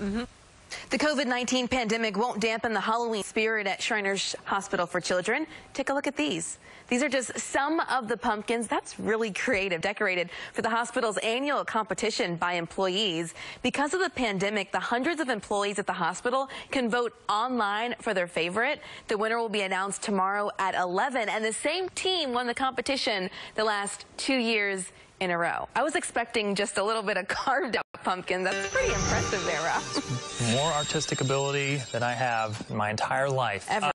Mm-hmm. The COVID-19 pandemic won't dampen the Halloween spirit at Shriners Hospital for Children. Take a look at these. These are just some of the pumpkins. That's really creative, decorated for the hospital's annual competition by employees. Because of the pandemic, the hundreds of employees at the hospital can vote online for their favorite. The winner will be announced tomorrow at 11, and the same team won the competition the last two years in a row. I was expecting just a little bit of carved out pumpkin. That's pretty impressive there, Rob. More artistic ability than I have in my entire life. Ever.